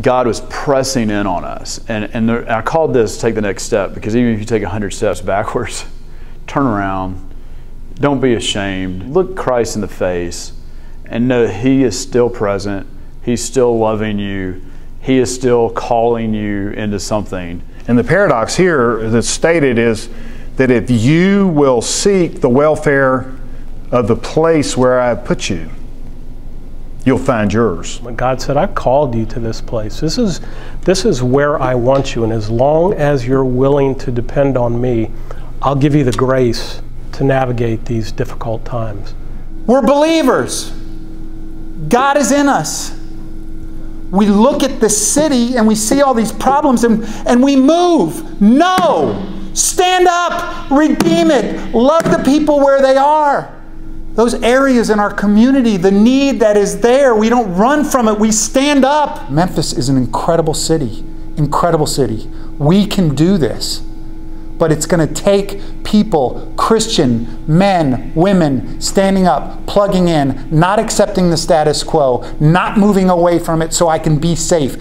God was pressing in on us. And, and there, I called this take the next step because even if you take 100 steps backwards, turn around, don't be ashamed, look Christ in the face, and know He is still present, He's still loving you, He is still calling you into something. And the paradox here that's stated is that if you will seek the welfare of the place where I have put you, you'll find yours. God said, I've called you to this place. This is, this is where I want you. And as long as you're willing to depend on me, I'll give you the grace to navigate these difficult times. We're believers. God is in us. We look at the city and we see all these problems and, and we move. No! Stand up, redeem it, love the people where they are those areas in our community, the need that is there, we don't run from it, we stand up. Memphis is an incredible city, incredible city. We can do this. But it's going to take people, Christian men, women, standing up, plugging in, not accepting the status quo, not moving away from it so I can be safe.